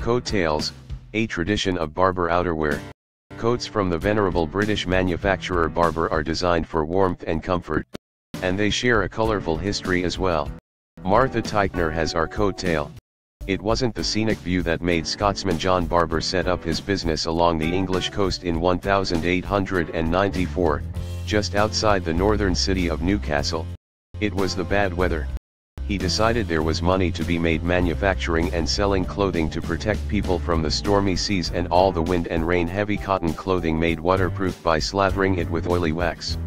Coat tales, a tradition of Barbour outerwear. Coats from the venerable British manufacturer Barbour are designed for warmth and comfort. And they share a colorful history as well. Martha Teichner has our coat tale. It wasn't the scenic view that made Scotsman John Barbour set up his business along the English coast in 1894, just outside the northern city of Newcastle. It was the bad weather. He decided there was money to be made manufacturing and selling clothing to protect people from the stormy seas and all the wind and rain heavy cotton clothing made waterproof by slathering it with oily wax.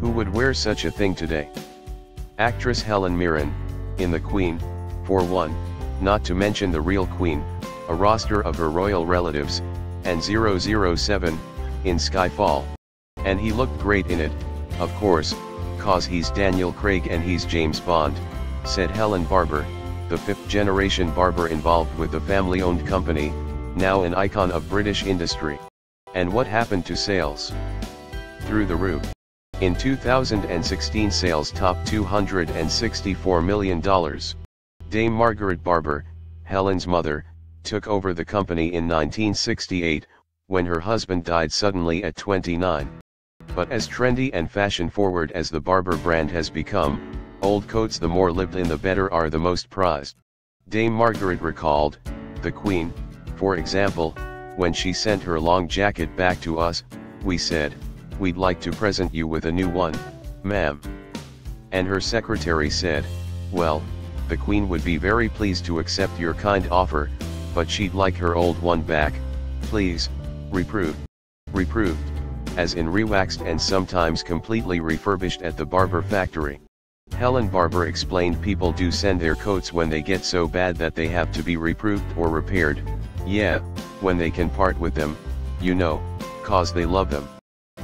Who would wear such a thing today? Actress Helen Mirren, in The Queen, for one, not to mention the real Queen, a roster of her royal relatives, and 007, in Skyfall. And he looked great in it, of course, cause he's Daniel Craig and he's James Bond said Helen Barbour, the fifth generation Barbour involved with the family owned company, now an icon of British industry. And what happened to sales? Through the roof. In 2016 sales topped $264 million. Dame Margaret Barbour, Helen's mother, took over the company in 1968, when her husband died suddenly at 29. But as trendy and fashion forward as the Barbour brand has become, Old coats the more lived in the better are the most prized. Dame Margaret recalled, the Queen, for example, when she sent her long jacket back to us, we said, we'd like to present you with a new one, ma'am. And her secretary said, well, the Queen would be very pleased to accept your kind offer, but she'd like her old one back, please, reproofed. Reproofed, as in rewaxed and sometimes completely refurbished at the Barbour factory. Helen Barbour explained people do send their coats when they get so bad that they have to be reproofed or repaired, yeah, when they can part with them, you know, cause they love them.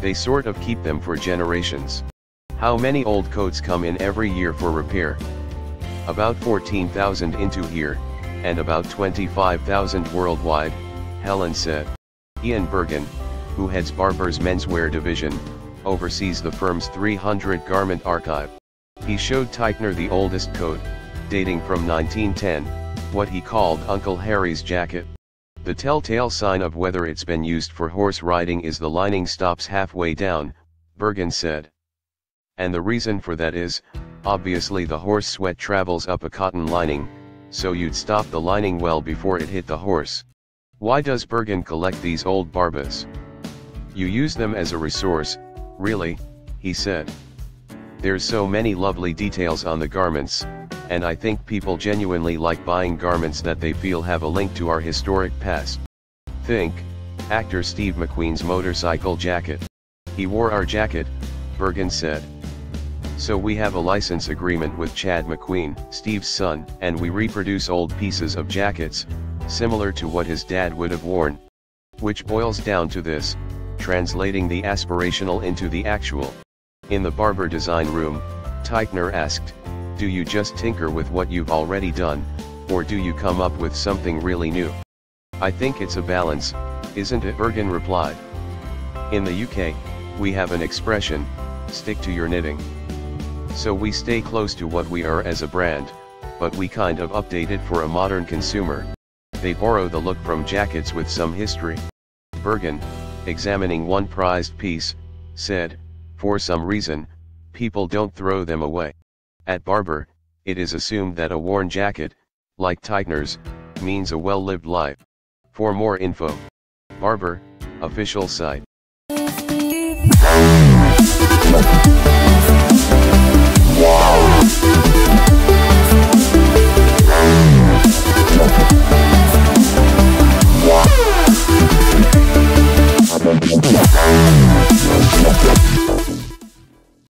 They sort of keep them for generations. How many old coats come in every year for repair? About 14,000 into here, and about 25,000 worldwide, Helen said. Ian Bergin, who heads Barbour's menswear division, oversees the firm's 300 garment archive. He showed Teichner the oldest coat, dating from 1910, what he called Uncle Harry's jacket. The telltale sign of whether it's been used for horse riding is the lining stops halfway down, Bergin said. And the reason for that is, obviously the horse sweat travels up a cotton lining, so you'd stop the lining well before it hit the horse. Why does Bergin collect these old Barbours? You use them as a resource, really, he said. There's so many lovely details on the garments, and I think people genuinely like buying garments that they feel have a link to our historic past. Think, actor Steve McQueen's motorcycle jacket. He wore our jacket, Bergin said. So we have a license agreement with Chad McQueen, Steve's son, and we reproduce old pieces of jackets, similar to what his dad would have worn. Which boils down to this, translating the aspirational into the actual. In the Barbour design room, Teichner asked, do you just tinker with what you've already done, or do you come up with something really new? I think it's a balance, isn't it? Bergin replied. In the UK, we have an expression, stick to your knitting. So we stay close to what we are as a brand, but we kind of update it for a modern consumer. They borrow the look from jackets with some history. Bergin, examining one prized piece, said, for some reason, people don't throw them away. At Barbour, it is assumed that a worn jacket, like Teichner's, means a well-lived life. For more info, Barbour, official site.